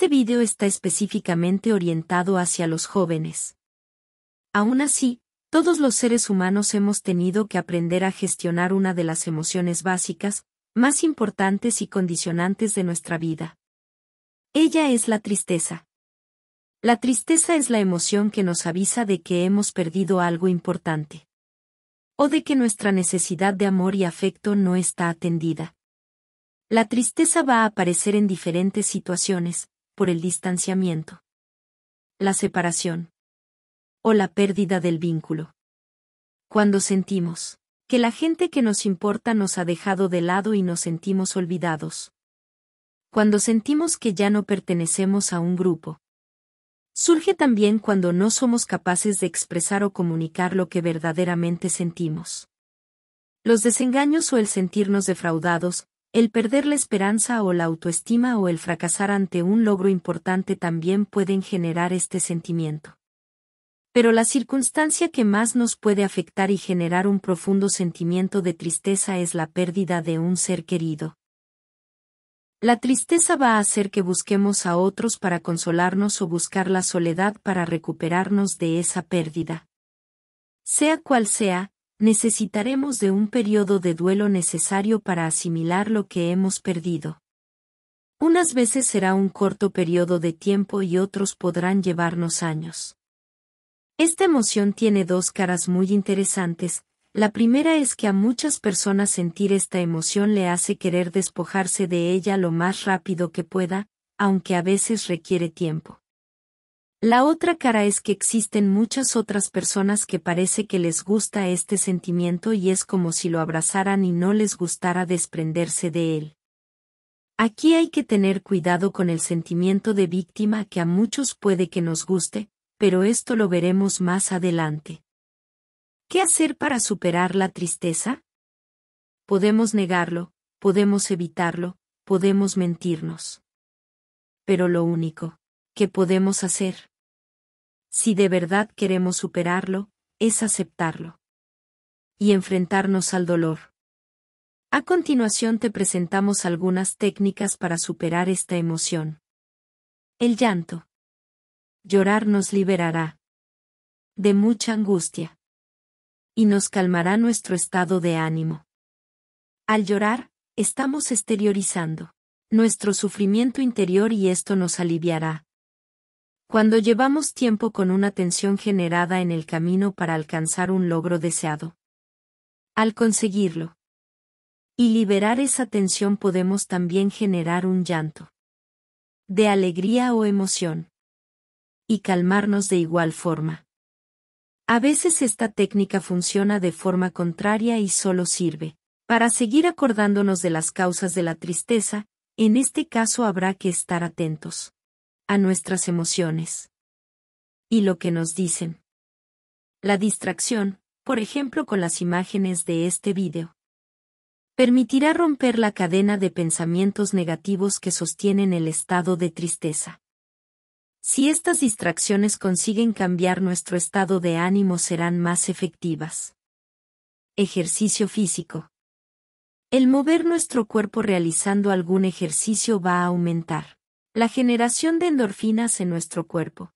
Este video está específicamente orientado hacia los jóvenes. Aún así, todos los seres humanos hemos tenido que aprender a gestionar una de las emociones básicas, más importantes y condicionantes de nuestra vida. Ella es la tristeza. La tristeza es la emoción que nos avisa de que hemos perdido algo importante. O de que nuestra necesidad de amor y afecto no está atendida. La tristeza va a aparecer en diferentes situaciones, por el distanciamiento, la separación o la pérdida del vínculo. Cuando sentimos que la gente que nos importa nos ha dejado de lado y nos sentimos olvidados. Cuando sentimos que ya no pertenecemos a un grupo. Surge también cuando no somos capaces de expresar o comunicar lo que verdaderamente sentimos. Los desengaños o el sentirnos defraudados, el perder la esperanza o la autoestima o el fracasar ante un logro importante también pueden generar este sentimiento. Pero la circunstancia que más nos puede afectar y generar un profundo sentimiento de tristeza es la pérdida de un ser querido. La tristeza va a hacer que busquemos a otros para consolarnos o buscar la soledad para recuperarnos de esa pérdida. Sea cual sea, necesitaremos de un periodo de duelo necesario para asimilar lo que hemos perdido. Unas veces será un corto periodo de tiempo y otros podrán llevarnos años. Esta emoción tiene dos caras muy interesantes, la primera es que a muchas personas sentir esta emoción le hace querer despojarse de ella lo más rápido que pueda, aunque a veces requiere tiempo. La otra cara es que existen muchas otras personas que parece que les gusta este sentimiento y es como si lo abrazaran y no les gustara desprenderse de él. Aquí hay que tener cuidado con el sentimiento de víctima que a muchos puede que nos guste, pero esto lo veremos más adelante. ¿Qué hacer para superar la tristeza? Podemos negarlo, podemos evitarlo, podemos mentirnos. Pero lo único que podemos hacer si de verdad queremos superarlo, es aceptarlo. Y enfrentarnos al dolor. A continuación te presentamos algunas técnicas para superar esta emoción. El llanto. Llorar nos liberará de mucha angustia. Y nos calmará nuestro estado de ánimo. Al llorar, estamos exteriorizando nuestro sufrimiento interior y esto nos aliviará cuando llevamos tiempo con una tensión generada en el camino para alcanzar un logro deseado. Al conseguirlo y liberar esa tensión podemos también generar un llanto de alegría o emoción y calmarnos de igual forma. A veces esta técnica funciona de forma contraria y solo sirve para seguir acordándonos de las causas de la tristeza, en este caso habrá que estar atentos a nuestras emociones. Y lo que nos dicen. La distracción, por ejemplo con las imágenes de este vídeo. Permitirá romper la cadena de pensamientos negativos que sostienen el estado de tristeza. Si estas distracciones consiguen cambiar nuestro estado de ánimo serán más efectivas. Ejercicio físico. El mover nuestro cuerpo realizando algún ejercicio va a aumentar la generación de endorfinas en nuestro cuerpo,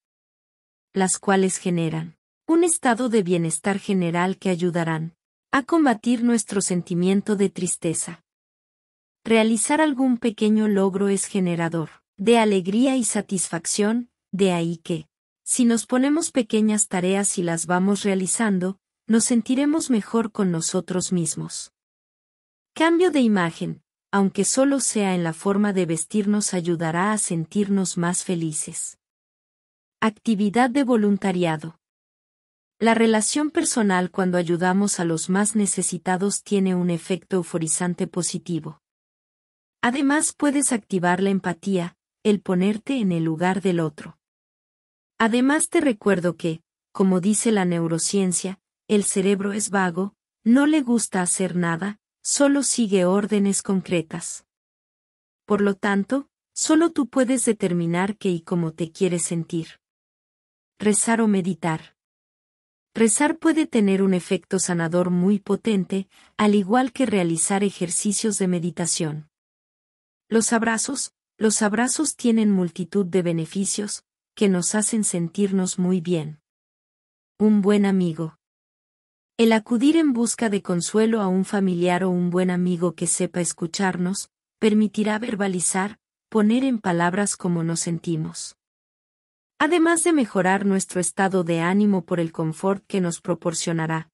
las cuales generan un estado de bienestar general que ayudarán a combatir nuestro sentimiento de tristeza. Realizar algún pequeño logro es generador de alegría y satisfacción, de ahí que, si nos ponemos pequeñas tareas y las vamos realizando, nos sentiremos mejor con nosotros mismos. Cambio de imagen aunque solo sea en la forma de vestirnos ayudará a sentirnos más felices. Actividad de voluntariado. La relación personal cuando ayudamos a los más necesitados tiene un efecto euforizante positivo. Además puedes activar la empatía, el ponerte en el lugar del otro. Además te recuerdo que, como dice la neurociencia, el cerebro es vago, no le gusta hacer nada, solo sigue órdenes concretas. Por lo tanto, solo tú puedes determinar qué y cómo te quieres sentir. Rezar o meditar. Rezar puede tener un efecto sanador muy potente, al igual que realizar ejercicios de meditación. Los abrazos, Los abrazos tienen multitud de beneficios, que nos hacen sentirnos muy bien. Un buen amigo. El acudir en busca de consuelo a un familiar o un buen amigo que sepa escucharnos, permitirá verbalizar, poner en palabras cómo nos sentimos. Además de mejorar nuestro estado de ánimo por el confort que nos proporcionará,